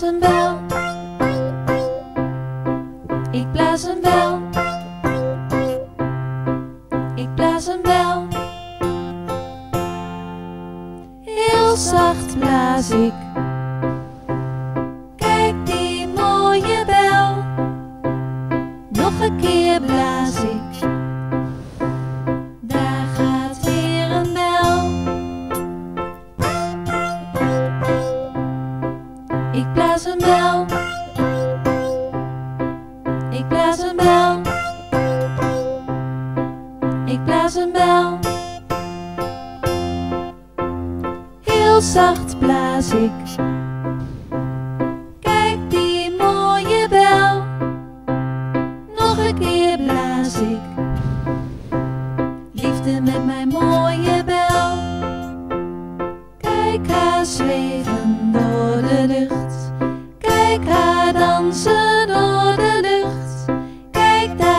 blaas bel. Ik blaas een bel. Ik blaas een bel. Heel zacht blaas ik. Kijk die mooie bel. Nog een keer blaas ik. Ik blaas een bel. Ik blaas een bel. Heel zacht blaas ik. Kijk die mooie bel. Nog een keer blaas ik. Liefde met mijn mooie bel. Kijk haar zweven like that.